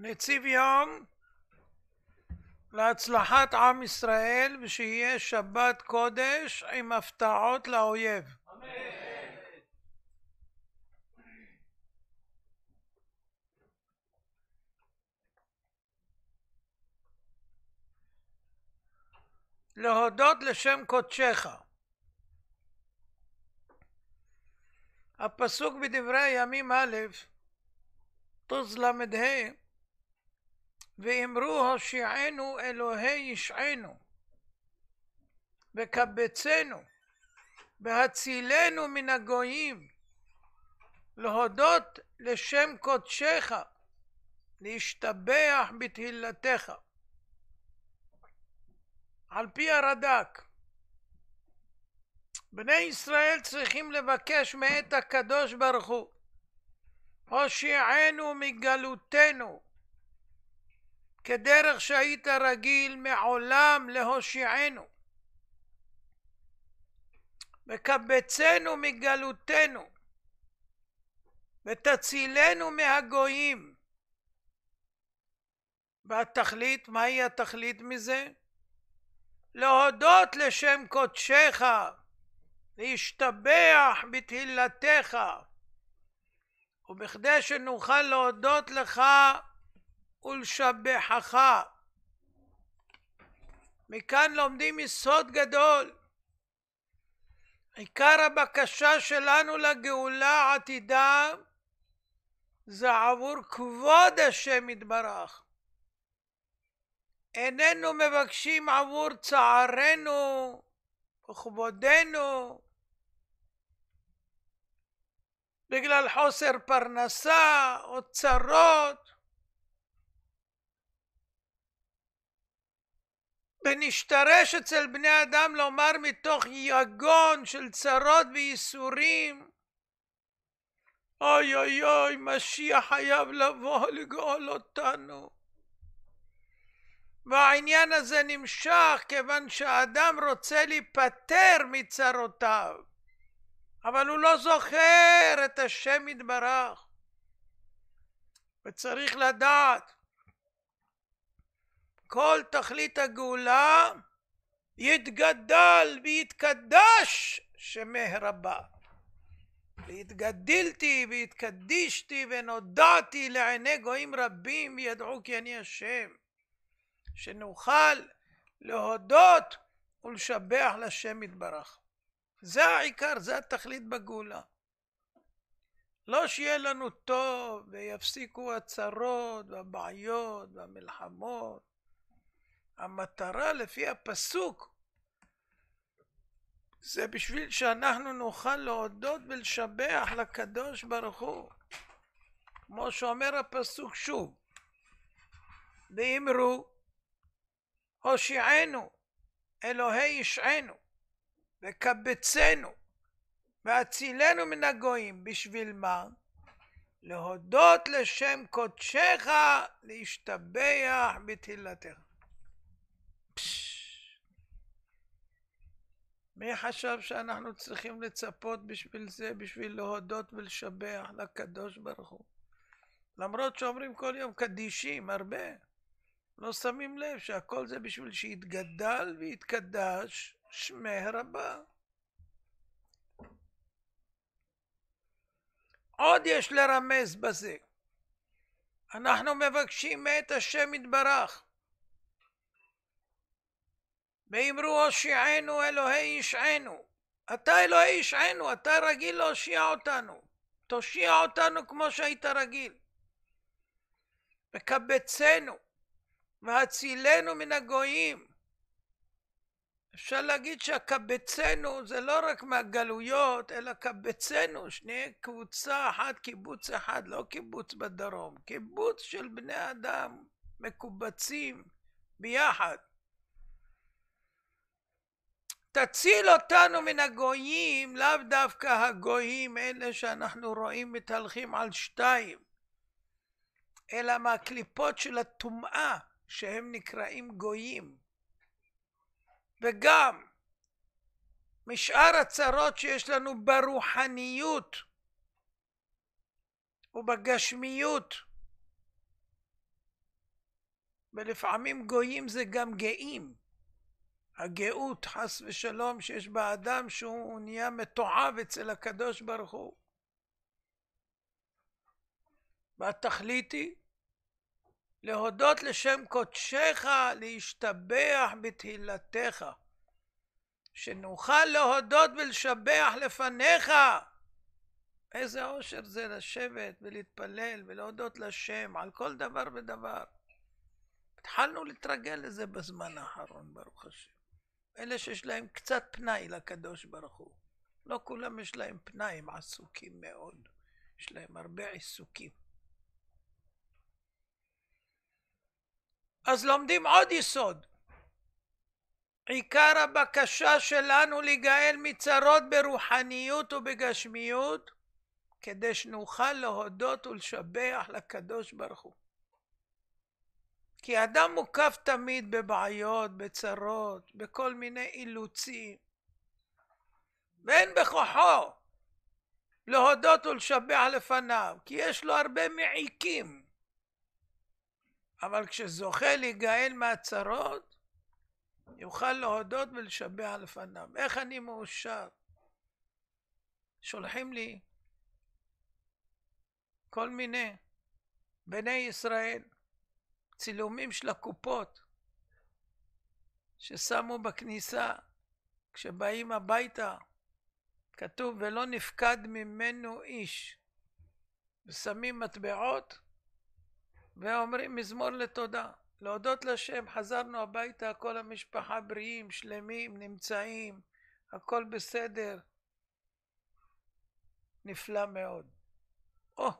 נציב יום להצלחת עם ישראל ושיהיה שבת קודש עם הפתעות לאויב. להודות לשם קודשך. הפסוק בדברי הימים א', טוז ל"ה ואמרו הושיענו אלוהי ישענו וקבצנו והצילנו מן הגויים להודות לשם קודשך להשתבח בתהילתך. על פי הרד"ק בני ישראל צריכים לבקש מאת הקדוש ברוך הוא הושיענו מגלותנו כדרך שהיית רגיל מעולם להושיענו. וקבצנו מגלותנו ותצילנו מהגויים. והתכלית, מהי התכלית מזה? להודות לשם קודשך, להשתבח בתהילתך, ובכדי שנוכל להודות לך ולשבחך. מכאן לומדים יסוד גדול. עיקר הבקשה שלנו לגאולה העתידה זה עבור כבוד השם יתברך. איננו מבקשים עבור צערנו וכבודנו בגלל חוסר פרנסה או צרות ונשתרש אצל בני אדם לומר מתוך יגון של צרות וייסורים אוי אוי אוי משיח חייב לבוא לגאול אותנו. והעניין הזה נמשך כיוון שהאדם רוצה להיפטר מצרותיו אבל הוא לא זוכר את השם יתברך וצריך לדעת כל תכלית הגאולה יתגדל ויתקדש שמי רבה והתגדלתי והתקדישתי ונודעתי לעיני גויים רבים וידעו כי אני השם שנוכל להודות ולשבח לשם יתברך. זה העיקר, זה התכלית בגאולה. לא שיהיה לנו טוב ויפסיקו הצרות והבעיות והמלחמות. המטרה לפי הפסוק זה בשביל שאנחנו נוכל להודות ולשבח לקדוש ברוך הוא. כמו שאומר הפסוק שוב, ואמרו הושיענו אלוהי ישענו וקבצנו והצילנו מן הגויים בשביל מה? להודות לשם קודשך להשתבח בתהילתך. מי חשב שאנחנו צריכים לצפות בשביל זה, בשביל להודות ולשבח לקדוש ברוך הוא? למרות שאומרים כל יום קדישים, הרבה. לא שמים לב שהכל זה בשביל שיתגדל ויתקדש שמי רבה. עוד יש לרמז בזה. אנחנו מבקשים מאת השם יתברך. ואמרו הושיענו אלוהי ישענו. אתה אלוהי ישענו, אתה רגיל להושיע אותנו. תושיע אותנו כמו שהיית רגיל. וקבצנו. והצילנו מן הגויים. אפשר להגיד שהקבצנו זה לא רק מהגלויות, אלא קבצנו, שני קבוצה אחת, קיבוץ אחד, לא קיבוץ בדרום, קיבוץ של בני אדם מקובצים ביחד. תציל אותנו מן הגויים, לאו דווקא הגויים אלה שאנחנו רואים מתהלכים על שתיים, אלא מהקליפות של הטומאה שהם נקראים גויים. וגם משאר הצרות שיש לנו ברוחניות ובגשמיות ולפעמים גויים זה גם גאים. הגאות, חס ושלום, שיש באדם שהוא נהיה מתועב אצל הקדוש ברוך הוא. והתכלית להודות לשם קודשך, להשתבח בתהילתך. שנוכל להודות ולשבח לפניך. איזה אושר זה לשבת ולהתפלל ולהודות לשם על כל דבר ודבר. התחלנו להתרגל לזה בזמן האחרון, ברוך השם. אלה שיש להם קצת פנאי לקדוש ברוך הוא. לא כולם יש להם פנאי, הם עסוקים מאוד. יש להם הרבה עיסוקים. אז לומדים עוד יסוד. עיקר הבקשה שלנו להיגאל מצרות ברוחניות ובגשמיות, כדי שנוכל להודות ולשבח לקדוש ברוך הוא. כי אדם מוקף תמיד בבעיות, בצרות, בכל מיני אילוצים, ואין בכוחו להודות ולשבח לפניו, כי יש לו הרבה מעיקים. אבל כשזוכה להיגאל מהצרות, יוכל להודות ולשבח לפניו. איך אני מאושר? שולחים לי כל מיני בני ישראל צילומים של הקופות ששמו בכניסה כשבאים הביתה כתוב ולא נפקד ממנו איש. ושמים מטבעות ואומרים מזמור לתודה. להודות לשם חזרנו הביתה כל המשפחה בריאים שלמים נמצאים הכל בסדר. נפלא מאוד. או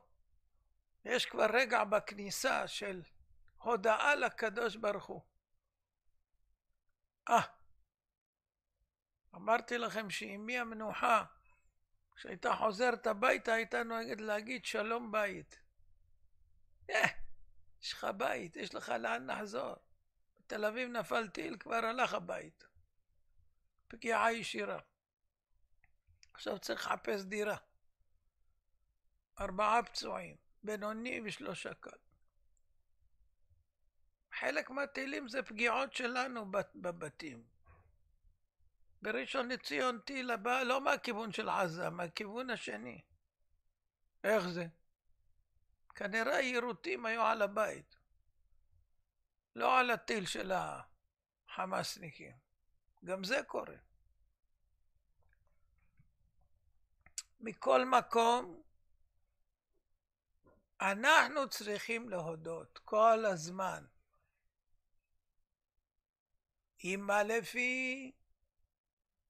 יש כבר רגע בכניסה של הודאה לקדוש ברוך הוא. אה, אמרתי לכם שאמי המנוחה, כשהייתה חוזרת הביתה, הייתה נוהגת להגיד שלום בית. אה, יש לך בית, יש לך לאן לחזור. בתל אביב נפל טיל, כבר הלך הבית. פגיעה ישירה. עכשיו צריך לחפש דירה. ארבעה פצועים, בינוני ושלושה קל. חלק מהטילים זה פגיעות שלנו בבתים. בראשון לציון טיל הבא לא מהכיוון של עזה, מהכיוון השני. איך זה? כנראה יירוטים היו על הבית. לא על הטיל של החמאסניקים. גם זה קורה. מכל מקום, אנחנו צריכים להודות כל הזמן. אמא לפי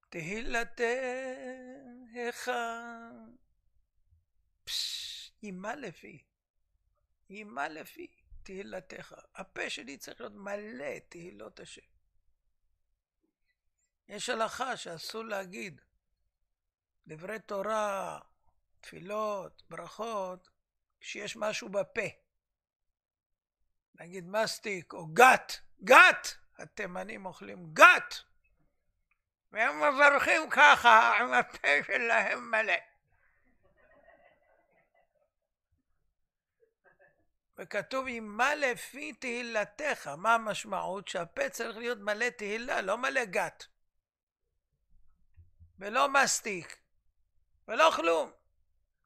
תהילתך. אמא לפי, אמא לפי תהילתך. הפה שלי צריך להיות מלא תהילות השם. יש הלכה שאסור להגיד דברי תורה, תפילות, ברכות, כשיש משהו בפה. נגיד מסטיק או גת, גת! התימנים אוכלים גת, והם מברכים ככה עם הפה שלהם מלא. וכתוב מה לפי תהילתך, מה המשמעות? שהפה צריך להיות מלא תהילה, לא מלא גת. ולא מסטיק, ולא כלום.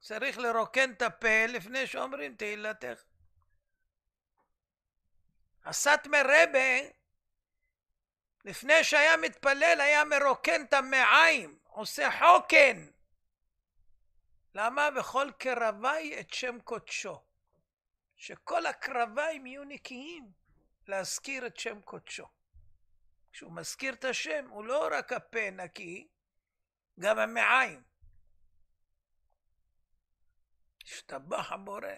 צריך לרוקן את הפה לפני שאומרים תהילתך. הסטמר רבה לפני שהיה מתפלל היה מרוקן את המעיים, עושה חוקן. למה? וכל קרבי את שם קודשו. שכל הקרביים יהיו נקיים להזכיר את שם קודשו. כשהוא מזכיר את השם, הוא לא רק הפה נקי, גם המעיים. השתבח הבורא.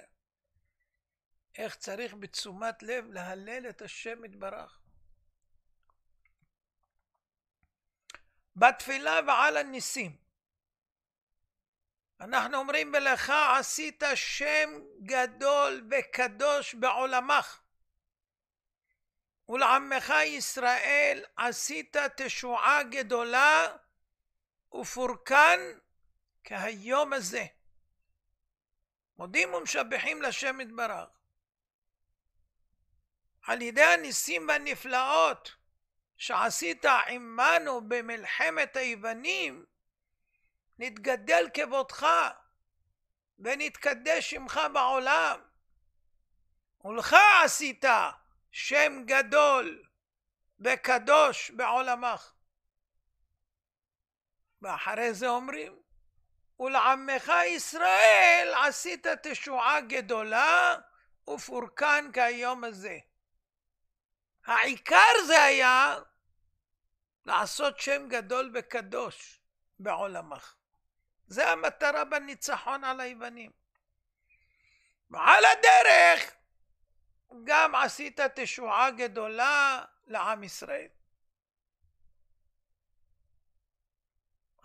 איך צריך בתשומת לב להלל את השם יתברך. בתפילה ועל הניסים. אנחנו אומרים ולך עשית שם גדול וקדוש בעולמך. ולעמך ישראל עשית תשועה גדולה ופורקן כהיום הזה. מודים ומשבחים לשם יתברך. על ידי הניסים והנפלאות שעשית עמנו במלחמת היוונים, נתגדל כבודך ונתקדש שמך בעולם. ולך עשית שם גדול וקדוש בעולמך. ואחרי זה אומרים, ולעמך ישראל עשית תשועה גדולה ופורקן כהיום הזה. העיקר זה היה לעשות שם גדול וקדוש בעולמך. זה המטרה בניצחון על היוונים. ועל הדרך גם עשית תשועה גדולה לעם ישראל.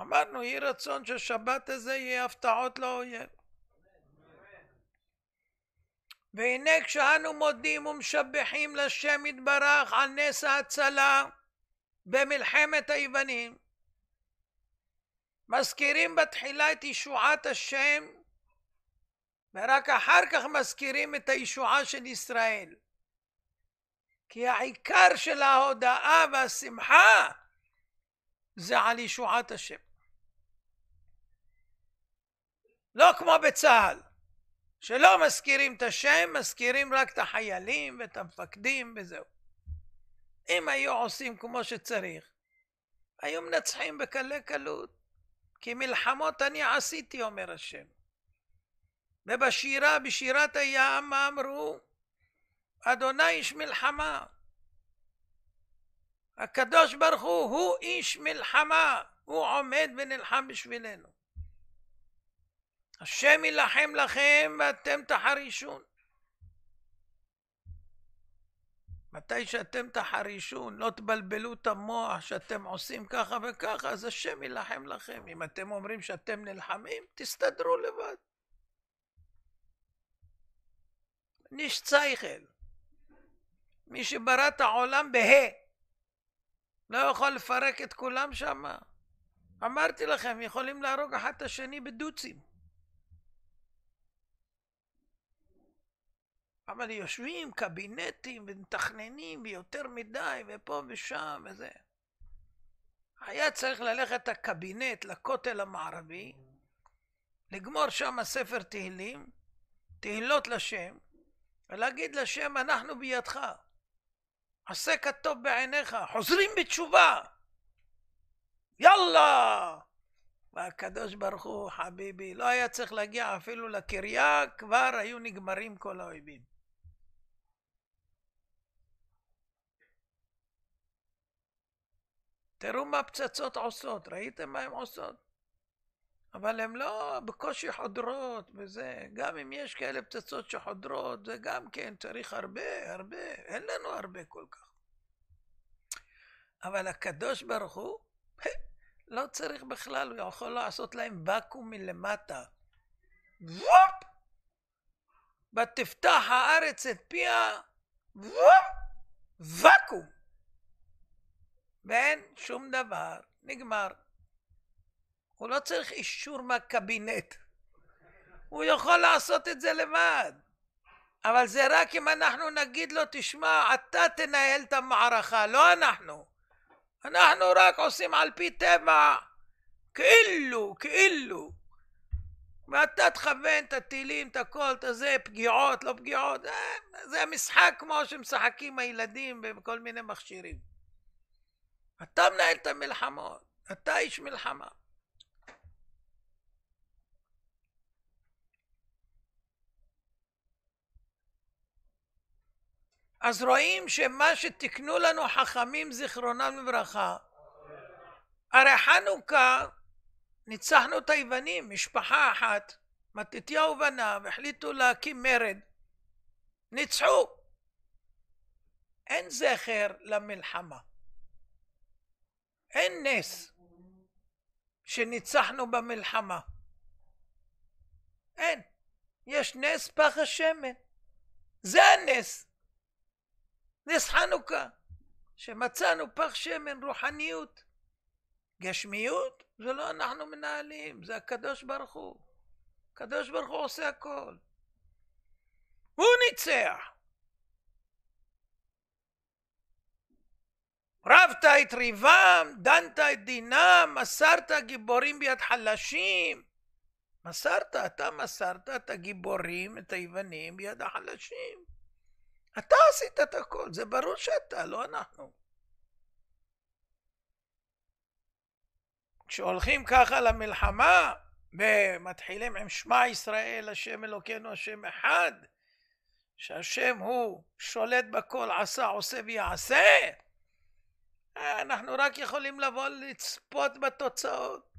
אמרנו, יהי רצון ששבת הזה יהיה הפתעות לאויב. והנה כשאנו מודים ומשבחים לשם יתברך על נס ההצלה במלחמת היוונים, מזכירים בתחילה את ישועת השם ורק אחר כך מזכירים את הישועה של ישראל. כי העיקר של ההודאה והשמחה זה על ישועת השם. לא כמו בצה"ל, שלא מזכירים את השם, מזכירים רק את החיילים ואת המפקדים וזהו. אם היו עושים כמו שצריך, היו מנצחים בקלי קלות, כי מלחמות אני עשיתי, אומר השם. ובשירה, בשירת הים, מה אמרו? אדוני איש מלחמה. הקדוש ברוך הוא, הוא איש מלחמה, הוא עומד ונלחם בשבילנו. השם יילחם לכם ואתם תחרישון. מתי שאתם תחרישון, לא תבלבלו את המוח שאתם עושים ככה וככה, אז השם יילחם לכם. אם אתם אומרים שאתם נלחמים, תסתדרו לבד. ניש צייכל. מי שברא את העולם בה' לא יכול לפרק את כולם שם. אמרתי לכם, יכולים להרוג אחד את השני בדוצים. אבל יושבים קבינטים ומתכננים ויותר מדי ופה ושם וזה. היה צריך ללכת הקבינט לכותל המערבי, לגמור שם ספר תהילים, תהילות לשם, ולהגיד לשם אנחנו בידך. עשה כטוב בעיניך, חוזרים בתשובה. יאללה! והקדוש ברוך הוא, חביבי, לא היה צריך להגיע אפילו לקריה, כבר היו נגמרים כל האויבים. תראו מה פצצות עושות, ראיתם מה הן עושות? אבל הן לא בקושי חודרות וזה, גם אם יש כאלה פצצות שחודרות, זה גם כן צריך הרבה, הרבה, אין לנו הרבה כל כך. אבל הקדוש ברוך הוא, לא צריך בכלל, הוא יכול לעשות להם ואקום מלמטה. וופ! ותפתח הארץ את פיה, וופ! ואקום. ואין שום דבר, נגמר. הוא לא צריך אישור מהקבינט. הוא יכול לעשות את זה לבד. אבל זה רק אם אנחנו נגיד לו, תשמע, אתה תנהל את המערכה, לא אנחנו. אנחנו רק עושים על פי טבע, כאילו, כאילו. ואתה תכוון את הטילים, את הכל, את הזה, פגיעות, לא פגיעות. זה, משחק כמו שמשחקים הילדים בכל מיני מכשירים. אתה מנהל את המלחמות, אתה איש מלחמה. אז רואים שמה שתיקנו לנו חכמים זיכרונם לברכה, הרי חנוכה ניצחנו את היוונים, משפחה אחת, מתתיהו ובניו החליטו להקים מרד, ניצחו. אין זכר למלחמה. אין נס שניצחנו במלחמה. אין. יש נס פח השמן. זה הנס. נס חנוכה. שמצאנו פח שמן, רוחניות. גשמיות זה לא אנחנו מנהלים, זה הקדוש ברוך הוא. הקדוש ברוך הוא עושה הכל. הוא ניצח. הקרבת את ריבם, דנת את דינם, מסרת גיבורים ביד חלשים. מסרת, אתה מסרת את הגיבורים, את היוונים, ביד החלשים. אתה עשית את הכל, זה ברור שאתה, לא אנחנו. כשהולכים ככה למלחמה, ומתחילים עם שמע ישראל, השם אלוקינו, השם אחד, שהשם הוא שולט בכל עשה, עושה ויעשה, אנחנו רק יכולים לבוא לצפות בתוצאות.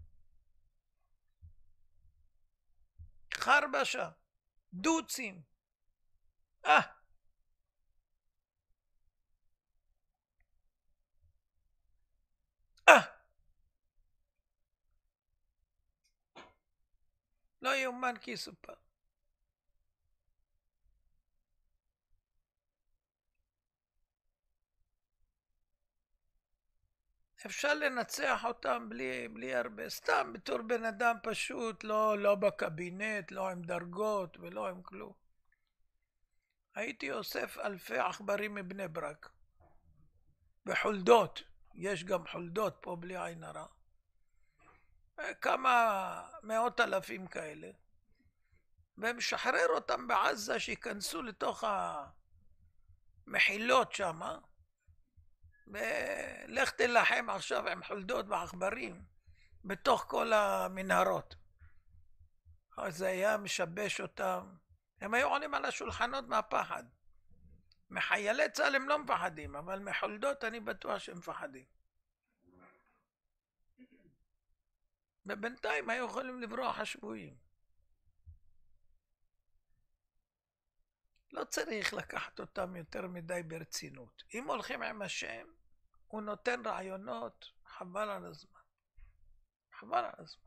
חרבשה, דוצים. אה. אה. לא יאומן כי יסופר. אפשר לנצח אותם בלי, בלי הרבה, סתם בתור בן אדם פשוט, לא, לא בקבינט, לא עם דרגות ולא עם כלום. הייתי אוסף אלפי עכברים מבני ברק, בחולדות, יש גם חולדות פה בלי עין הרע. כמה מאות אלפים כאלה, ומשחרר אותם בעזה שייכנסו לתוך המחילות שמה, ולך תילחם עכשיו עם חולדות ועכברים בתוך כל המנהרות. זה היה משבש אותם. הם היו עולים על השולחנות מהפחד. מחיילי צה"ל הם לא מפחדים, אבל מחולדות אני בטוח שהם מפחדים. ובינתיים היו יכולים לברוח השבויים. לא צריך לקחת אותם יותר מדי ברצינות. אם הולכים עם השם, הוא נותן רעיונות, חבל על הזמן. חבל על הזמן.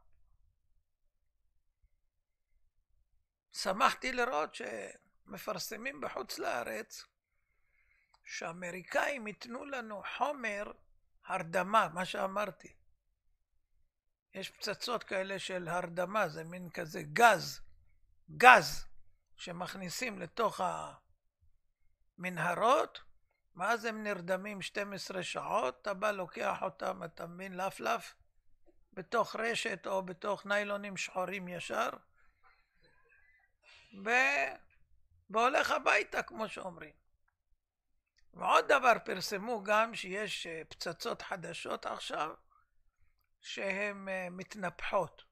שמחתי לראות שמפרסמים בחוץ לארץ שאמריקאים ייתנו לנו חומר הרדמה, מה שאמרתי. יש פצצות כאלה של הרדמה, זה מין כזה גז, גז, שמכניסים לתוך המנהרות, ואז הם נרדמים 12 שעות, אתה בא לוקח אותם, אתה מבין, לפלף, בתוך רשת או בתוך ניילונים שחורים ישר, ו... והולך הביתה, כמו שאומרים. ועוד דבר, פרסמו גם שיש אה, פצצות חדשות עכשיו, שהן אה, מתנפחות.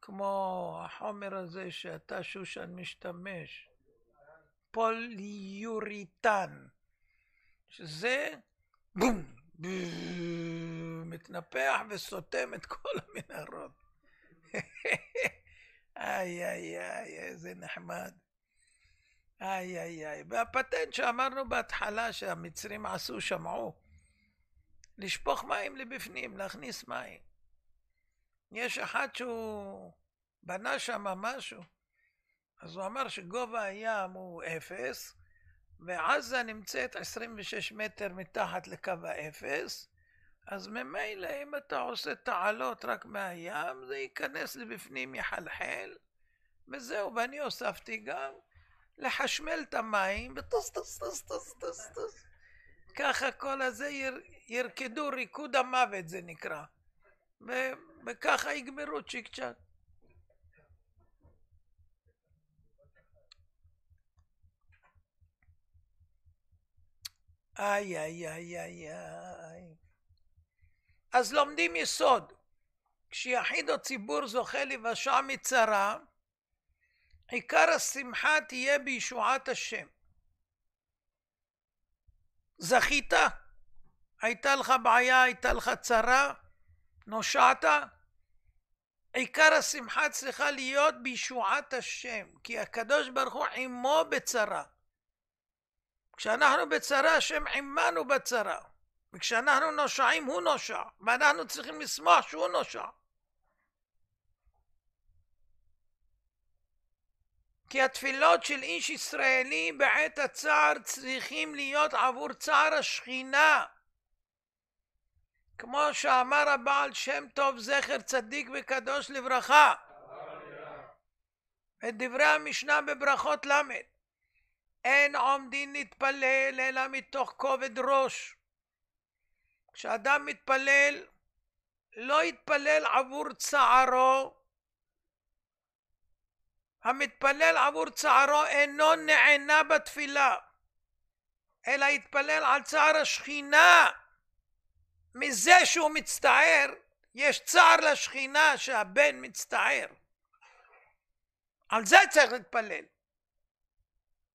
כמו החומר הזה שאתה, שושן, משתמש, פוליוריטן. שזה בום, בום, מתנפח וסותם את כל המנהרות. איי איי איי, איזה נחמד. איי איי איי. והפטנט שאמרנו בהתחלה שהמצרים עשו, שמעו, לשפוך מים לבפנים, להכניס מים. יש אחד שהוא בנה שם משהו, אז הוא אמר שגובה הים הוא אפס, ועזה נמצאת 26 מטר מתחת לקו האפס, אז ממילא אם אתה עושה תעלות רק מהים, זה ייכנס לבפנים, יחלחל, וזהו, ואני הוספתי גם לחשמל את המים, וטוס טוס טוס טוס טוס טוס. ככה כל הזה יר, ירקדו ריקוד המוות זה נקרא. וככה יגמרו צ'יק צ'אק. איי, איי, איי, איי, איי. אז לומדים יסוד. כשיחיד או ציבור זוכה לבשע מצרה, עיקר השמחה תהיה בישועת השם. זכית? הייתה לך בעיה, הייתה לך צרה? נושעת? עיקר השמחה צריכה להיות בישועת השם, כי הקדוש ברוך הוא עמו בצרה. כשאנחנו בצרה, השם עמנו בצרה. וכשאנחנו נושעים, הוא נושע. ואנחנו צריכים לשמוח שהוא נושע. כי התפילות של איש ישראלי בעת הצער צריכים להיות עבור צער השכינה. כמו שאמר הבעל שם טוב זכר צדיק וקדוש לברכה. את דברי המשנה בברכות ל' אין עומדין להתפלל אלא מתוך כובד ראש. כשאדם מתפלל, לא יתפלל עבור צערו. המתפלל עבור צערו אינו נענה בתפילה, אלא יתפלל על צער השכינה. מזה שהוא מצטער, יש צער לשכינה שהבן מצטער. על זה צריך להתפלל.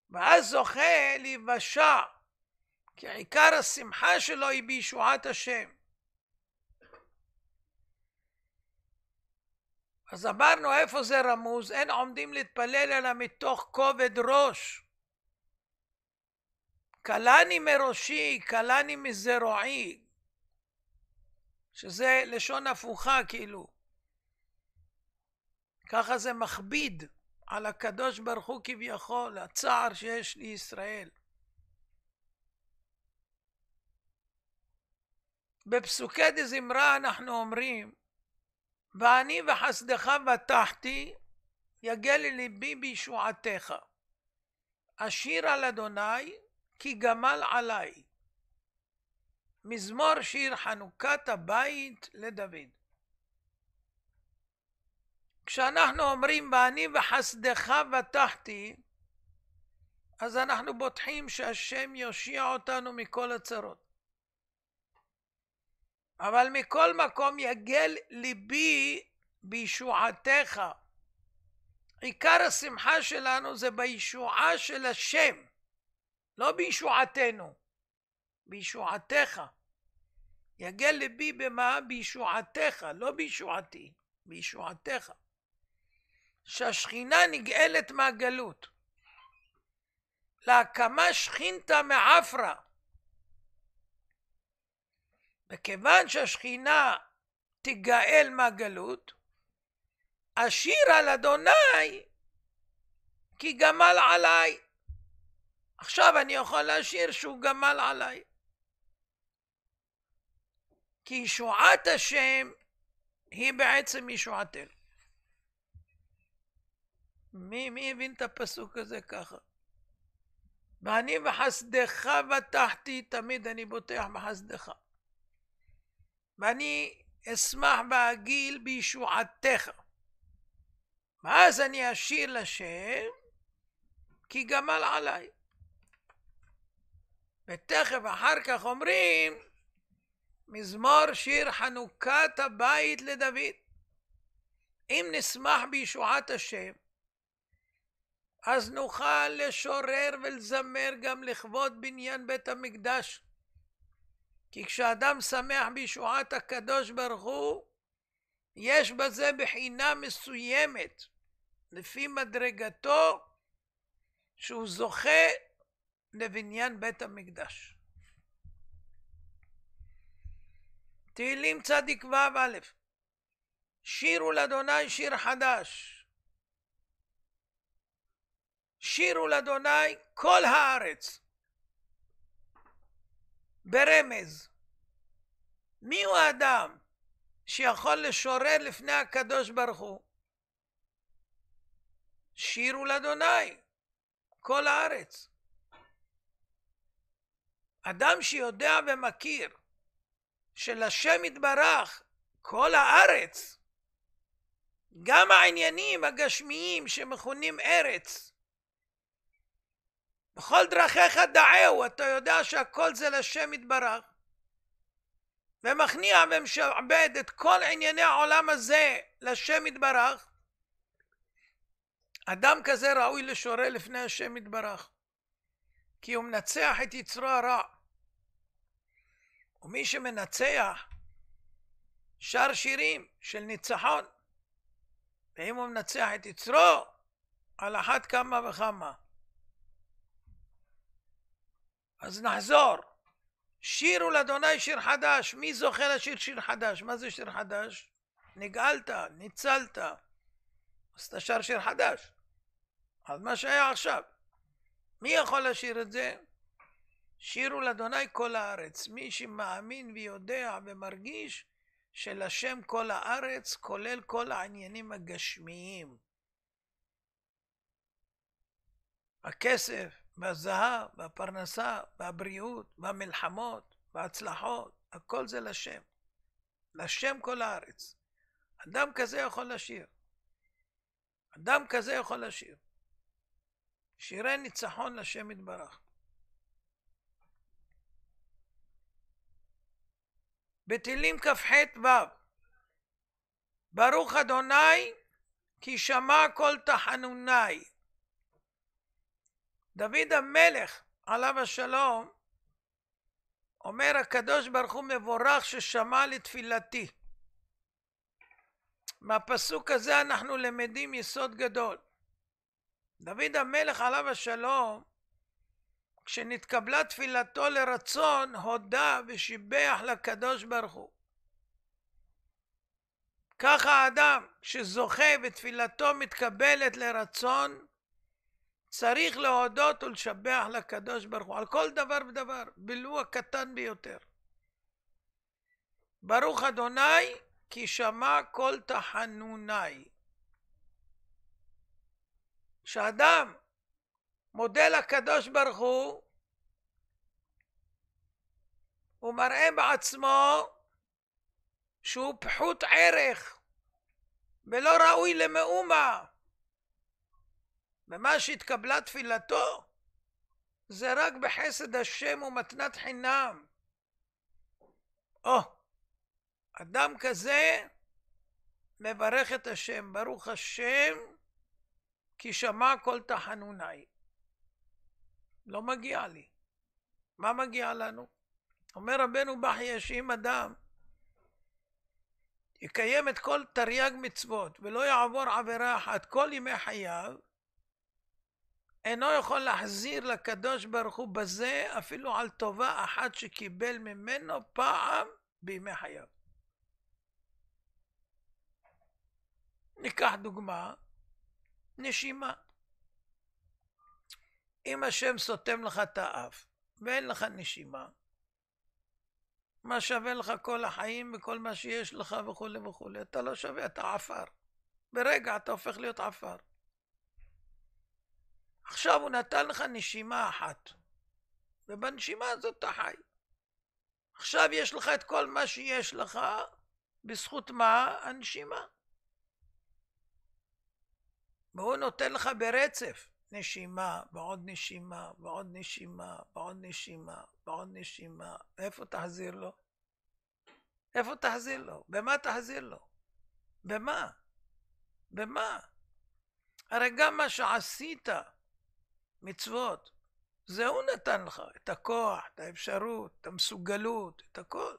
ואז זוכה להיוושע, כי עיקר השמחה שלו היא בישועת השם. אז אמרנו איפה זה רמוז? אין עומדים להתפלל אלא מתוך כובד ראש. כלני מראשי, כלני מזרועי, שזה לשון הפוכה כאילו. ככה זה מכביד על הקדוש ברוך הוא כביכול, הצער שיש לישראל. בפסוקי דזמרה אנחנו אומרים ואני וחסדך בטחתי יגל ליבי בישועתך אשיר על אדוני כי גמל עלי מזמור שיר חנוכת הבית לדוד. כשאנחנו אומרים ואני וחסדך בטחתי, אז אנחנו בוטחים שהשם יושיע אותנו מכל הצרות. אבל מכל מקום יגל ליבי בישועתך. עיקר השמחה שלנו זה בישועה של השם, לא בישועתנו. בישועתך. יגל ליבי במה? בישועתך, לא בישועתי, בישועתך. שהשכינה נגאלת מהגלות. להקמה שכינתה מעפרה. וכיוון שהשכינה תגאל מהגלות, אשיר על אדוני כי גמל עליי. עכשיו אני יכול להשאיר שהוא גמל עליי. כי ישועת השם היא בעצם ישועתנו. מי, מי הבין את הפסוק הזה ככה? ואני בחסדך בטחתי, תמיד אני בוטח בחסדך. ואני אשמח בהגיל בישועתך. ואז אני אשיר לשם, כי גמל עליי. ותכף אחר כך אומרים, מזמור שיר חנוכת הבית לדוד. אם נשמח בישועת השם, אז נוכל לשורר ולזמר גם לכבוד בניין בית המקדש. כי כשאדם שמח בישועת הקדוש ברוך הוא, יש בזה בחינה מסוימת, לפי מדרגתו, שהוא זוכה לבניין בית המקדש. תהילים צדיק ו"א שירו לאדוני שיר חדש. שירו לאדוני כל הארץ. ברמז. מי הוא האדם שיכול לשורר לפני הקדוש ברוך הוא? שירו לאדוני כל הארץ. אדם שיודע ומכיר שלשם יתברך כל הארץ, גם העניינים הגשמיים שמכונים ארץ, בכל דרכיך דעהו, אתה יודע שהכל זה לשם יתברך, ומכניע ומשעבד את כל ענייני העולם הזה לשם יתברך, אדם כזה ראוי לשורה לפני השם יתברך, כי הוא מנצח את יצרו הרע. ומי שמנצח שר שירים של ניצחון, ואם הוא מנצח את יצרו, על אחת כמה וכמה. אז נחזור. שירו לאדוני שיר חדש. מי זוכה לשיר שיר חדש? מה זה שיר חדש? נגאלת, ניצלת. אז אתה שר שיר חדש. אז מה שהיה עכשיו. מי יכול לשיר את זה? שירו לאדוני כל הארץ. מי שמאמין ויודע ומרגיש שלשם כל הארץ, כולל כל העניינים הגשמיים. הכסף, והזהב, והפרנסה, והבריאות, והמלחמות, וההצלחות, הכל זה לשם. לשם כל הארץ. אדם כזה יכול לשיר. אדם כזה יכול לשיר. שירי ניצחון לשם יתברך. בתהילים כ"ח ו' ברוך אדוני כי שמע כל תחנוני. דוד המלך עליו השלום אומר הקדוש ברוך הוא מבורך ששמע לתפילתי. מהפסוק הזה אנחנו למדים יסוד גדול. דוד המלך עליו השלום כשנתקבלה תפילתו לרצון הודה ושיבח לקדוש ברוך הוא. ככה האדם שזוכה ותפילתו מתקבלת לרצון צריך להודות ולשבח לקדוש ברוך הוא על כל דבר ודבר, ולו הקטן ביותר. ברוך אדוני כי שמע כל תחנוני. כשאדם מודה לקדוש ברוך הוא, הוא מראה בעצמו שהוא פחות ערך ולא ראוי למאומה. ומה שהתקבלה תפילתו זה רק בחסד השם ומתנת חינם. או, אדם כזה מברך את השם, ברוך השם כי שמע כל תחנוני. לא מגיע לי. מה מגיע לנו? אומר רבנו בחייה שאם אדם יקיים את כל תרי"ג מצוות ולא יעבור עבירה אחת כל ימי חייו, אינו יכול להחזיר לקדוש ברוך הוא בזה אפילו על טובה אחת שקיבל ממנו פעם בימי חייו. ניקח דוגמה, נשימה. אם השם סותם לך את האף ואין לך נשימה, מה שווה לך כל החיים וכל מה שיש לך וכולי וכולי? אתה לא שווה, אתה עפר. ברגע אתה הופך להיות עפר. עכשיו הוא נתן לך נשימה אחת, ובנשימה הזאת אתה חי. עכשיו יש לך את כל מה שיש לך, בזכות מה? הנשימה. והוא נותן לך ברצף נשימה, ועוד נשימה, ועוד נשימה, ועוד נשימה, ועוד נשימה. איפה תחזיר לו? איפה תחזיר לו? במה תחזיר לו? במה? במה? הרי גם מה שעשית, מצוות, זה הוא נתן לך, את הכוח, את האפשרות, את המסוגלות, את הכל.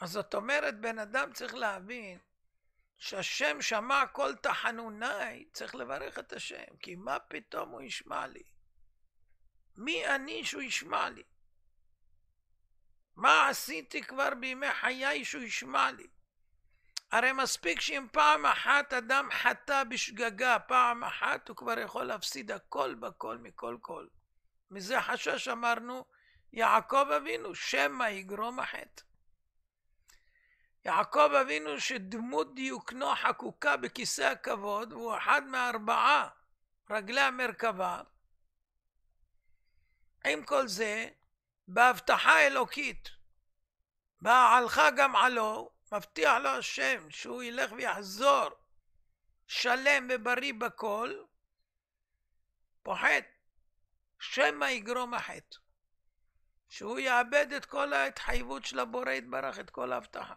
אז זאת אומרת, בן אדם צריך להבין שהשם שמע כל תחנוני, צריך לברך את השם, כי מה פתאום הוא ישמע לי? מי אני שהוא ישמע לי? מה עשיתי כבר בימי חיי שהוא ישמע לי? הרי מספיק שאם פעם אחת אדם חטא בשגגה, פעם אחת הוא כבר יכול להפסיד הכל בכל מכל כל. מזה חשש אמרנו, יעקב אבינו, שמא יגרום החטא. יעקב אבינו שדמות דיוקנו חקוקה בכיסא הכבוד, והוא אחד מארבעה רגלי המרכבה. עם כל זה, בהבטחה אלוקית, בעלך גם עלו, מבטיח לו השם שהוא ילך ויחזור שלם ובריא בכל, פוחד שמא יגרום החטא, שהוא יאבד את כל ההתחייבות של הבורא יתברך, את כל ההבטחה.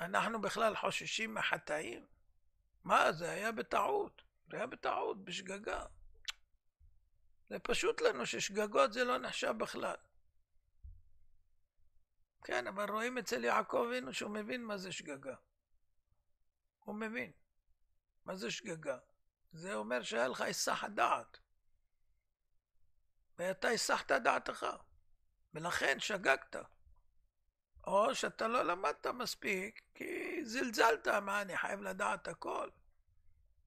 אנחנו בכלל חוששים מחטאים? מה, זה היה בטעות, זה היה בטעות, בשגגה. זה פשוט לנו ששגגות זה לא נחשב בכלל. כן, אבל רואים אצל יעקב אבינו שהוא מבין מה זה שגגה. הוא מבין. מה זה שגגה? זה אומר שהיה לך היסח הדעת. ואתה הסחת דעתך. ולכן שגגת. או שאתה לא למדת מספיק, כי זלזלת, מה, אני חייב לדעת הכל.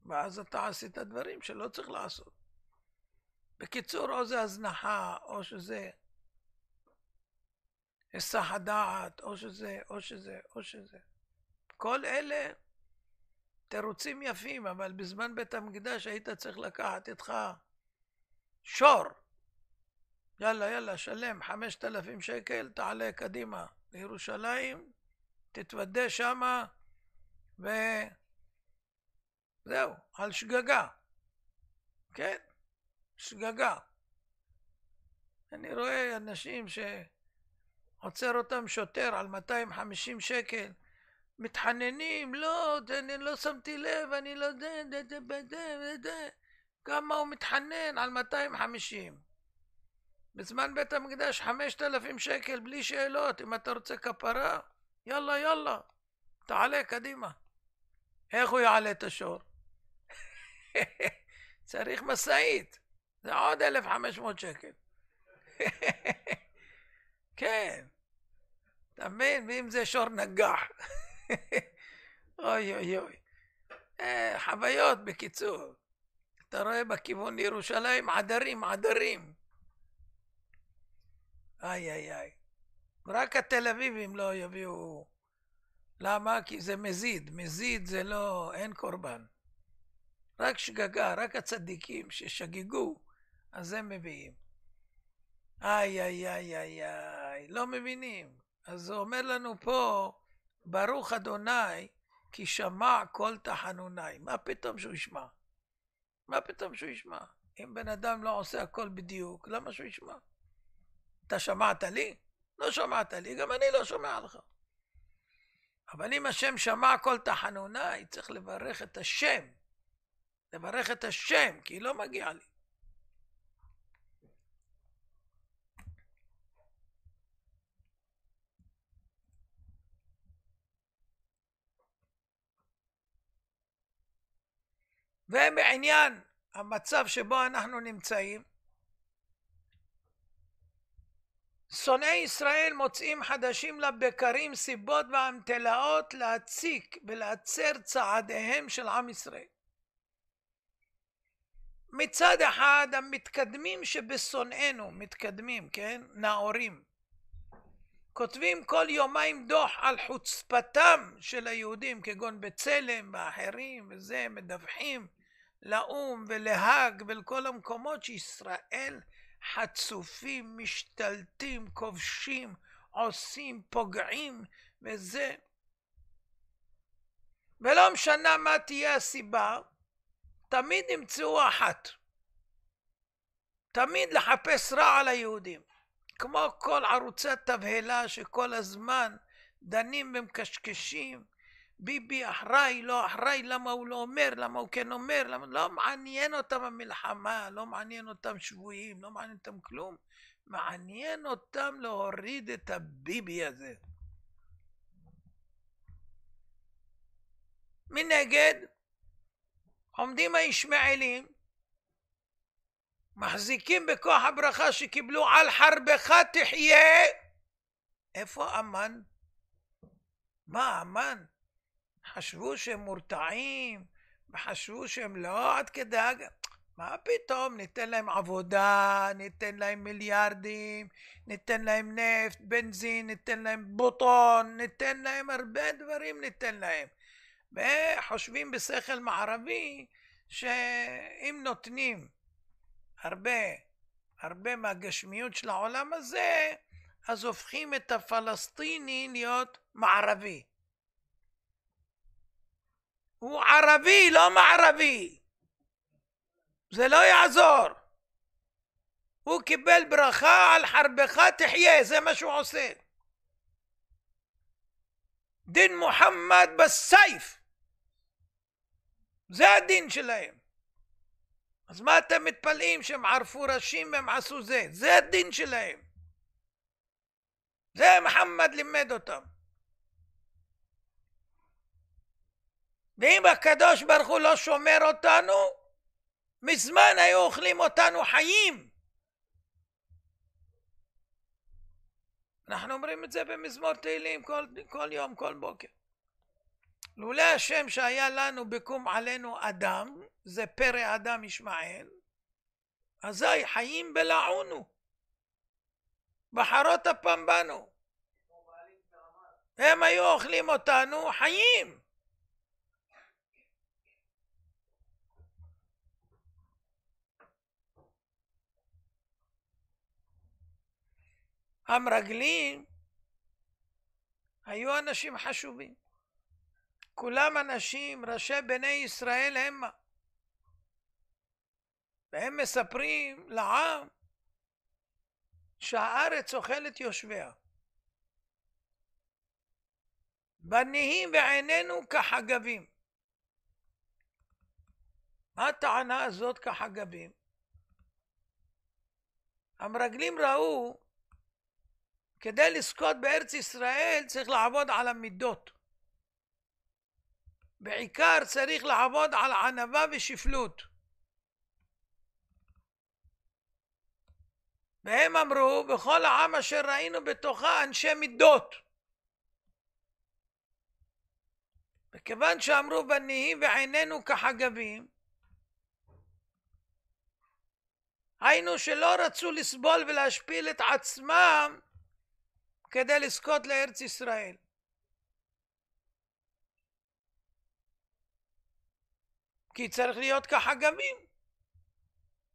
ואז אתה עשית דברים שלא צריך לעשות. בקיצור, או זה הזנחה, או שזה היסח הדעת, או שזה, או שזה, או שזה. כל אלה תירוצים יפים, אבל בזמן בית המקדש היית צריך לקחת איתך שור, יאללה, יאללה, שלם חמשת אלפים שקל, תעלה קדימה לירושלים, תתוודה שמה, וזהו, על שגגה. כן, שגגה. אני רואה אנשים שעוצר אותם שוטר על 250 שקל, מתחננים, לא, אני לא שמתי לב, אני לא יודע, כמה הוא מתחנן על 250. בזמן בית המקדש 5,000 שקל בלי שאלות, אם אתה רוצה כפרה, יאללה יאללה, תעלה קדימה. איך הוא יעלה את השור? צריך משאית, זה עוד 1,500 שקל. כן, אתה מבין? ואם זה שור נגח. אוי אוי אוי. אה, חוויות בקיצור. אתה רואה בכיוון לירושלים עדרים, עדרים. איי איי איי. רק התל אביבים לא יביאו. למה? כי זה מזיד. מזיד זה לא, אין קורבן. רק שגגה, רק הצדיקים ששגגו, אז הם מביאים. איי איי איי איי איי, לא מבינים. אז הוא אומר לנו פה, ברוך אדוני, כי שמע כל תחנוני. מה פתאום שהוא ישמע? מה פתאום שהוא ישמע? אם בן אדם לא עושה הכל בדיוק, למה שהוא ישמע? אתה שמעת לי? לא שמעת לי, גם אני לא שומע לך. אבל אם השם שמע כל תחנוני, צריך לברך את השם. לברך את השם, כי לא מגיע לי. ובעניין המצב שבו אנחנו נמצאים, שונאי ישראל מוצאים חדשים לבקרים סיבות ואמתלאות להציק ולהצר צעדיהם של עם ישראל. מצד אחד המתקדמים שבשונאינו, מתקדמים, כן? נאורים. כותבים כל יומיים דוח על חוצפתם של היהודים כגון בצלם ואחרים וזה, מדווחים לאו"ם ולהאג ולכל המקומות שישראל חצופים, משתלטים, כובשים, עושים, פוגעים וזה. ולא משנה מה תהיה הסיבה, תמיד ימצאו אחת. תמיד לחפש רע על היהודים. כמו כל ערוצי התבהלה שכל הזמן דנים ומקשקשים ביבי אחראי, לא אחראי, למה הוא לא אומר, למה הוא כן אומר, למה... לא מעניין אותם המלחמה, לא מעניין אותם שבויים, לא מעניין אותם כלום. מעניין אותם להוריד את הביבי הזה. מנגד, עומדים הישמעאלים, מחזיקים בכוח הברכה שקיבלו על חרבך תחיה. איפה אמן? מה אמן? חשבו שהם מורתעים, וחשבו שהם לא עד כדי... מה פתאום, ניתן להם עבודה, ניתן להם מיליארדים, ניתן להם נפט, בנזין, ניתן להם בוטון, ניתן להם הרבה דברים ניתן להם. וחושבים בשכל מערבי שאם נותנים הרבה, הרבה מהגשמיות של העולם הזה, אז הופכים את הפלסטיני להיות מערבי. הוא ערבי, לא מערבי. זה לא יעזור. הוא קיבל ברכה על חרבך תחיה, זה מה שהוא עושה. דין מוחמד בסייף. זה הדין שלהם. אז מה אתם מתפלאים שהם ערפו ראשים והם עשו זה? זה הדין שלהם. זה מוחמד לימד אותם. ואם הקדוש ברוך הוא לא שומר אותנו, מזמן היו אוכלים אותנו חיים. אנחנו אומרים את זה במזמור תהילים כל, כל יום, כל בוקר. לולא השם שהיה לנו בקום עלינו אדם, זה פרא אדם ישמעאל, אזי חיים בלעונו. בחרות אפם בנו. הם היו אוכלים אותנו חיים. המרגלים היו אנשים חשובים. כולם אנשים, ראשי בני ישראל המה. והם מספרים לעם שהארץ אוכלת יושביה. בניהים בעינינו כחגבים. מה הטענה הזאת כחגבים? המרגלים ראו כדי לזכות בארץ ישראל צריך לעבוד על המידות. בעיקר צריך לעבוד על ענווה ושפלות. והם אמרו, בכל העם אשר ראינו בתוכה אנשי מידות. וכיוון שאמרו בניהים ועינינו כחגבים, היינו שלא רצו לסבול ולהשפיל את עצמם כדי לזכות לארץ ישראל. כי צריך להיות כחגבים.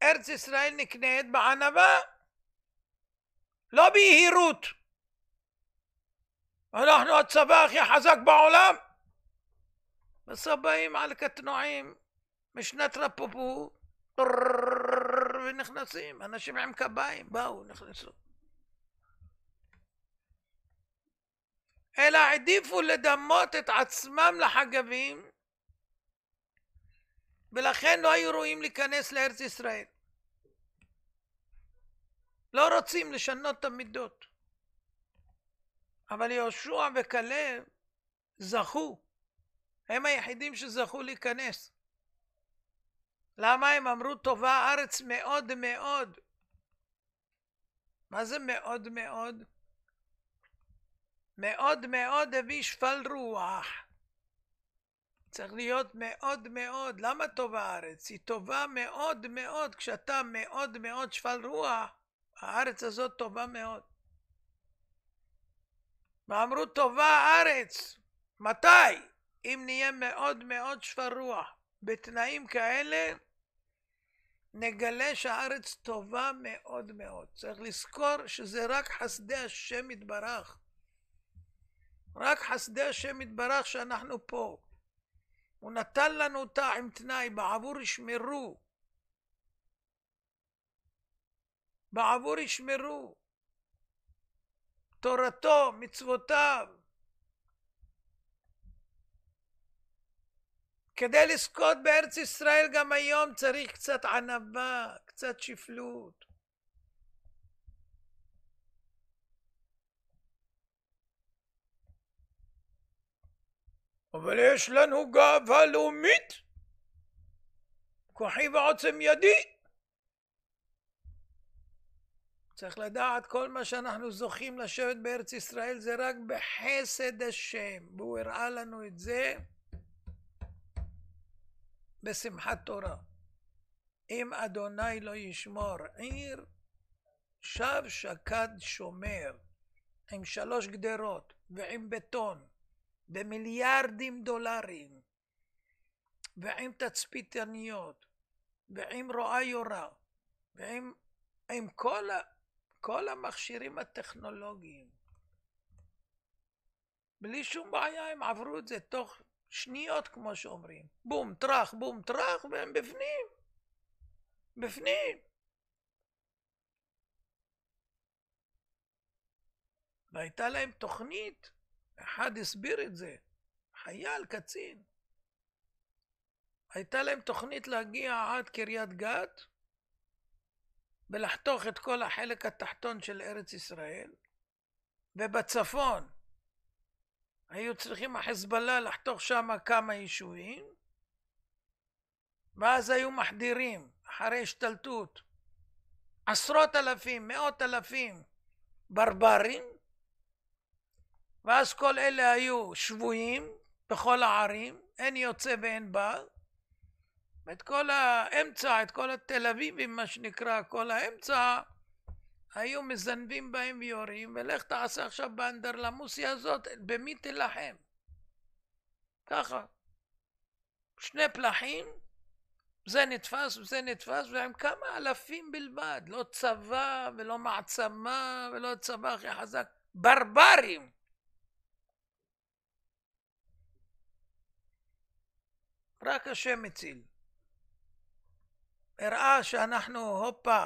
ארץ ישראל נקנית בענווה, לא ביהירות. אנחנו הצבא הכי חזק בעולם. בסוף באים על קטנועים משנת רפופו ונכנסים, אנשים עם קביים באו, נכנסו. אלא העדיפו לדמות את עצמם לחגבים ולכן לא היו ראויים להיכנס לארץ ישראל. לא רוצים לשנות את המידות. אבל יהושע וכלב זכו. הם היחידים שזכו להיכנס. למה הם אמרו טובה הארץ מאוד מאוד? מה זה מאוד מאוד? מאוד מאוד הביא שפל רוח. צריך להיות מאוד מאוד. למה טובה הארץ? היא טובה מאוד מאוד. כשאתה מאוד מאוד שפל רוח, הארץ הזאת טובה מאוד. ואמרו טובה הארץ. מתי? אם נהיה מאוד מאוד שפל רוח. בתנאים כאלה נגלה שהארץ טובה מאוד מאוד. צריך לזכור שזה רק חסדי השם יתברך. רק חסדי השם יתברך שאנחנו פה. הוא נתן לנו אותה עם תנאי, בעבור ישמרו. בעבור ישמרו. תורתו, מצוותיו. כדי לזכות בארץ ישראל גם היום צריך קצת ענווה, קצת שפלות. אבל יש לנו גאווה לאומית, כוחי ועוצם ידי. צריך לדעת כל מה שאנחנו זוכים לשבת בארץ ישראל זה רק בחסד השם, והוא הראה לנו את זה בשמחת תורה. אם אדוני לא ישמור עיר, שב שקד שומר, עם שלוש גדרות ועם בטון. במיליארדים דולרים, ועם תצפיתניות, ועם רואה יורה, ועם עם כל, ה, כל המכשירים הטכנולוגיים. בלי שום בעיה הם עברו את זה תוך שניות כמו שאומרים. בום טראח, בום טראח, והם בפנים. בפנים. והייתה להם תוכנית אחד הסביר את זה, חייל, קצין. הייתה להם תוכנית להגיע עד קריית גת ולחתוך את כל החלק התחתון של ארץ ישראל, ובצפון היו צריכים החזבאללה לחתוך שם כמה יישובים, ואז היו מחדירים אחרי השתלטות עשרות אלפים, מאות אלפים ברברים, ואז כל אלה היו שבויים בכל הערים, אין יוצא ואין בא, ואת כל האמצע, את כל התל אביבים, מה שנקרא, כל האמצע, היו מזנבים בהם ויורים, ולך תעשה עכשיו באנדרלמוסיה הזאת, במי תילחם? ככה. שני פלחים זה נתפס וזה נתפס, והם כמה אלפים בלבד, לא צבא ולא מעצמה ולא צבא הכי חזק, ברברים. רק השם מציל. הראה שאנחנו, הופה,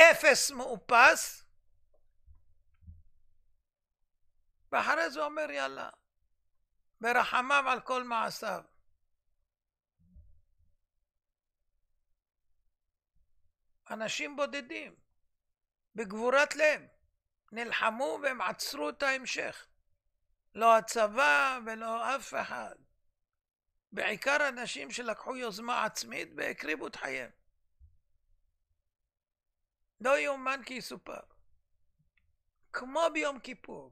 אפס מאופס, ואחרי זה אומר יאללה, ברחמיו על כל מעשיו. אנשים בודדים, בגבורת לב, נלחמו והם עצרו את ההמשך. לא הצבא ולא אף אחד. בעיקר אנשים שלקחו יוזמה עצמית והקריבו את חייהם. לא יאומן כי יסופר. כמו ביום כיפור,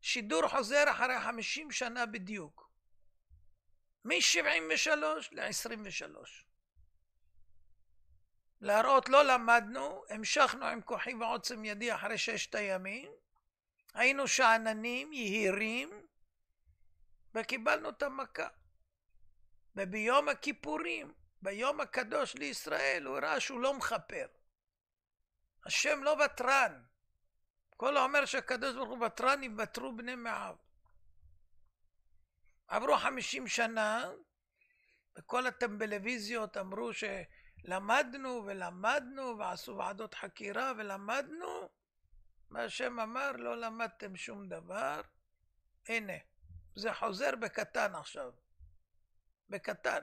שידור חוזר אחרי חמישים שנה בדיוק. מ-73 ל-23. להראות לא למדנו, המשכנו עם כוחי ועוצם ידי אחרי ששת הימים, היינו שאננים, יהירים, וקיבלנו את המכה. וביום הכיפורים, ביום הקדוש לישראל, הוא ראה שהוא לא מכפר. השם לא ותרן. כל האומר שהקדוש ברוך הוא ותרן, יוותרו בני מעב. עברו חמישים שנה, וכל הטמבלוויזיות אמרו שלמדנו ולמדנו, ועשו ועדות חקירה ולמדנו, והשם אמר, לא למדתם שום דבר, הנה, זה חוזר בקטן עכשיו. בקטן.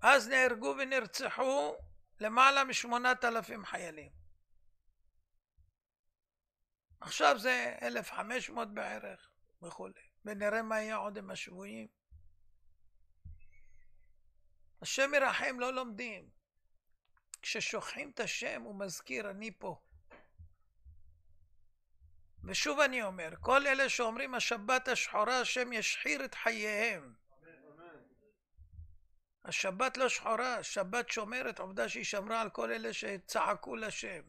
אז נהרגו ונרצחו למעלה משמונת אלפים חיילים. עכשיו זה אלף חמש מאות בערך וכולי, ונראה מה יהיה עוד עם השבויים. השם ירחם לא לומדים. כששוכחים את השם הוא מזכיר אני פה. ושוב אני אומר, כל אלה שאומרים השבת השחורה, השם ישחיר את חייהם. השבת לא שחורה, השבת שומרת, עובדה שהיא שמרה על כל אלה שצעקו לשם.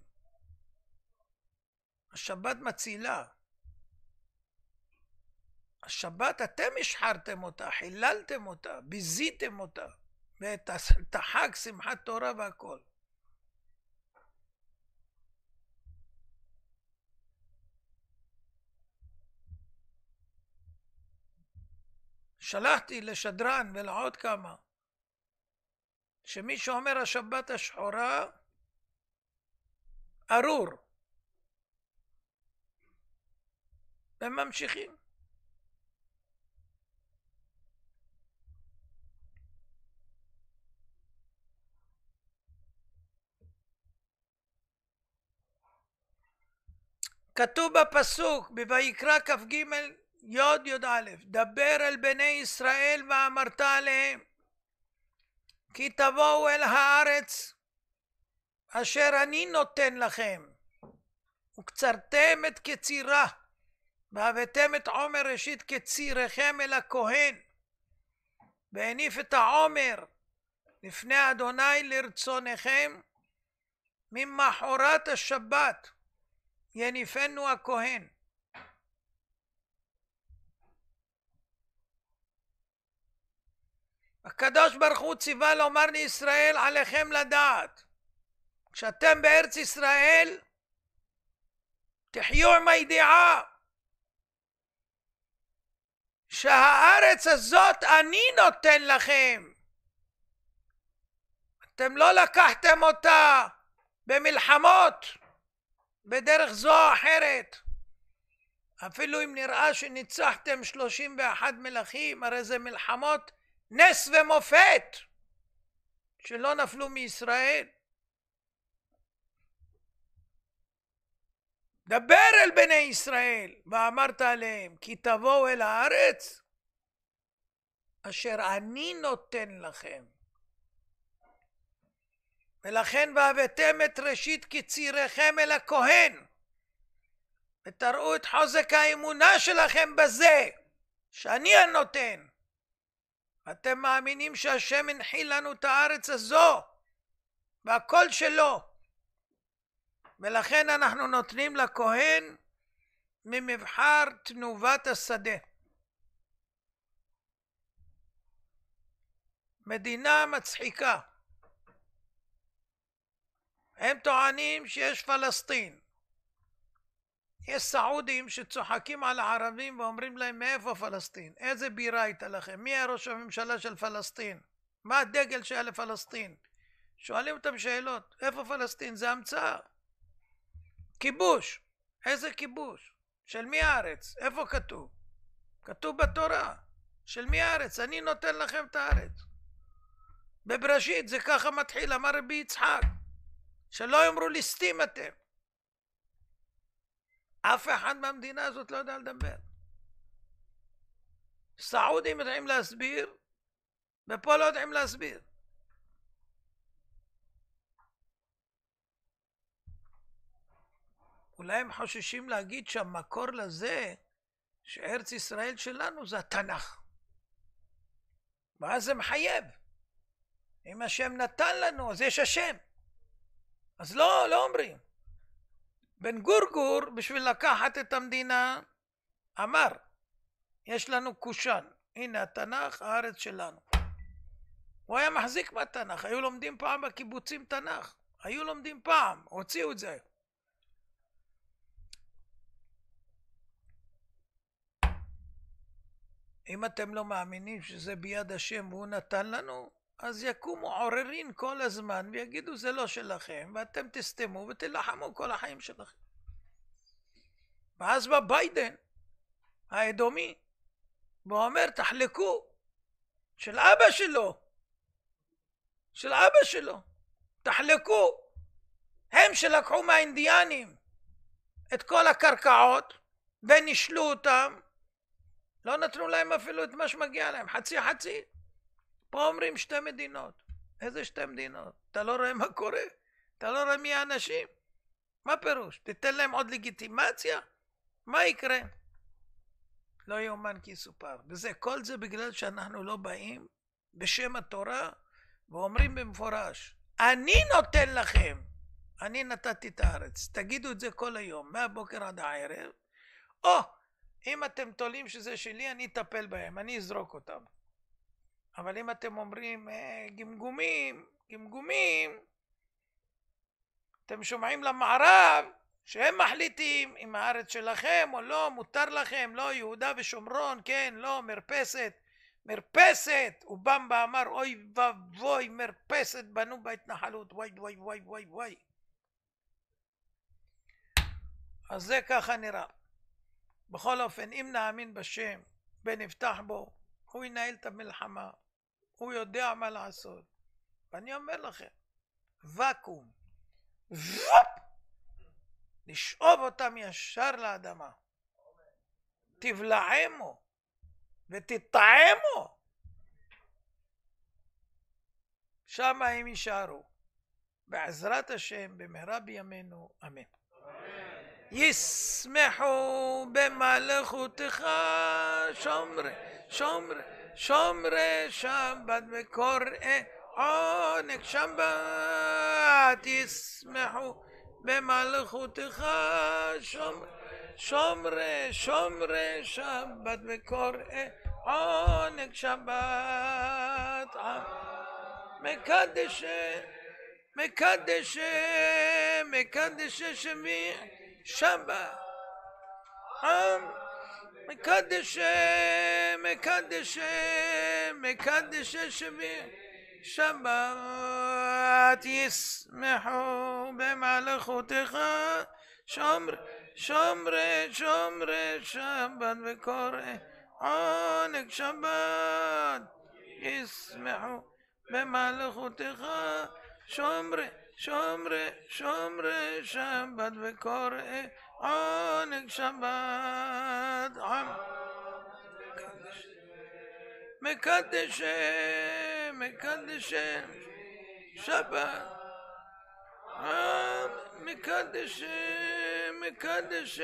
השבת מצילה. השבת אתם השחרתם אותה, חיללתם אותה, ביזיתם אותה, ואת החג, שמחת תורה והכל. שלחתי לשדרן ולעוד כמה, שמי שאומר השבת השחורה, ארור. והם ממשיכים. כתוב בפסוק, בויקרא כ"ג י' י"א, דבר אל בני ישראל ואמרת עליהם, כי תבואו אל הארץ אשר אני נותן לכם, וקצרתם את קצירה, והבאתם את עומר ראשית קצירכם אל הכהן, והניף את העומר לפני אדוני לרצונכם, ממחרת השבת יניפנו הכהן. הקדוש ברוך הוא ציווה לומר לישראל עליכם לדעת. כשאתם בארץ ישראל תחיו עם הידיעה שהארץ הזאת אני נותן לכם. אתם לא לקחתם אותה במלחמות בדרך זו או אחרת. אפילו אם נראה שניצחתם שלושים ואחת מלכים הרי זה מלחמות נס ומופת שלא נפלו מישראל. דבר אל בני ישראל ואמרת עליהם כי תבואו אל הארץ אשר אני נותן לכם. ולכן והבאתם את ראשית קציריכם אל הכהן ותראו את חוזק האמונה שלכם בזה שאני הנותן אתם מאמינים שהשם הנחיל לנו את הארץ הזו והכל שלו ולכן אנחנו נותנים לכהן ממבחר תנובת השדה. מדינה מצחיקה. הם טוענים שיש פלסטין, יש סעודים שצוחקים על הערבים ואומרים להם מאיפה פלסטין? איזה בירה הייתה לכם? מי היה ראש הממשלה של פלסטין? מה הדגל שהיה לפלסטין? שואלים אותם שאלות, איפה פלסטין? זה המצאה. כיבוש. איזה כיבוש? של מי הארץ? איפה כתוב? כתוב בתורה. של מי הארץ? אני נותן לכם את הארץ. בבראשית זה ככה מתחיל, אמר רבי יצחק. שלא יאמרו ליסטים אתם. אף אחד מהמדינה הזאת לא יודע לדבר. סעודים יודעים להסביר, ופה לא יודעים להסביר. אולי הם חוששים להגיד שהמקור לזה שארץ ישראל שלנו זה התנ"ך. ואז זה מחייב. אם השם נתן לנו, אז יש השם. אז לא, לא אומרים. בן גורגור, בשביל לקחת את המדינה, אמר, יש לנו קושאן, הנה התנ"ך, הארץ שלנו. הוא היה מחזיק מהתנ"ך, היו לומדים פעם בקיבוצים תנ"ך, היו לומדים פעם, הוציאו את זה. אם אתם לא מאמינים שזה ביד השם והוא נתן לנו, אז יקומו עוררין כל הזמן ויגידו זה לא שלכם, ואתם תסתמו ותילחמו כל החיים שלכם. ואז בא ביידן, האדומי, ואומר תחלקו, של אבא שלו, של אבא שלו, תחלקו. הם שלקחו מהאינדיאנים את כל הקרקעות ונישלו אותם, לא נתנו להם אפילו את מה שמגיע להם, חצי חצי. פה אומרים שתי מדינות. איזה שתי מדינות? אתה לא רואה מה קורה? אתה לא רואה מי האנשים? מה פירוש? תיתן להם עוד לגיטימציה? מה יקרה? לא יאומן כי יסופר. וזה, כל זה בגלל שאנחנו לא באים בשם התורה ואומרים במפורש, אני נותן לכם, אני נתתי את הארץ. תגידו את זה כל היום, מהבוקר עד הערב. או, אם אתם תולים שזה שלי, אני אטפל בהם, אני אזרוק אותם. אבל אם אתם אומרים אה, גמגומים, גמגומים, אתם שומעים למערב שהם מחליטים אם הארץ שלכם או לא, מותר לכם, לא יהודה ושומרון, כן, לא, מרפסת, מרפסת, ובמבה אמר אוי ואבוי מרפסת בנו בהתנחלות, וואי וואי וואי וואי וואי. אז זה ככה נראה. בכל אופן, אם נאמין בשם ונפתח בו, הוא ינהל את המלחמה, הוא יודע מה לעשות. ואני אומר לכם, ואקום, ופ, לשאוב אותם ישר לאדמה. תבלעמו ותטעמו. שם הם יישארו. בעזרת השם, במהרה בימינו, אמן. ישמחו במלאכותך שומרי, שומרי. שומרי שבת וקוראי עונג שבת ישמחו במלכותך. שומרי שומרי שומרי שבת וקוראי עונג שבת מקדשי מקדשי מקדשי שמי שבת מקדש, מקדש, מקדש שמי שבת ישמחו במלאכותך שומר, שומרי, שומרי שבת וקורא עונג שבת. ישמחו במלאכותך שומרי, שומרי, שומרי שבת וקורא עונג שבת עם מקדש מקדש שבת. עם מקדש מקדש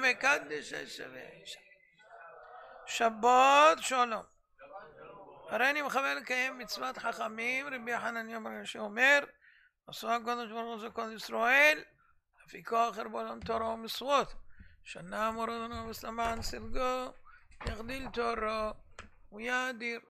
מקדש שבת. שלום. הרי אני מכוון לקיים מצוות חכמים רבי חנניה שאומר עשו הקודש ברוך הוא כל ישראל في كاخر بلان ترى مصوت. شنا مرضنا بسلمان سلقو يغدل الترى ويادر